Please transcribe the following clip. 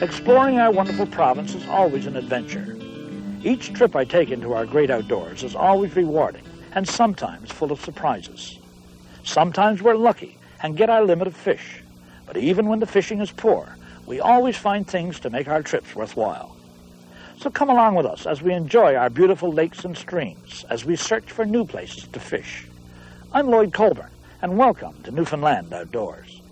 Exploring our wonderful province is always an adventure. Each trip I take into our great outdoors is always rewarding and sometimes full of surprises. Sometimes we're lucky and get our limit of fish, but even when the fishing is poor, we always find things to make our trips worthwhile. So come along with us as we enjoy our beautiful lakes and streams, as we search for new places to fish. I'm Lloyd Colburn, and welcome to Newfoundland Outdoors.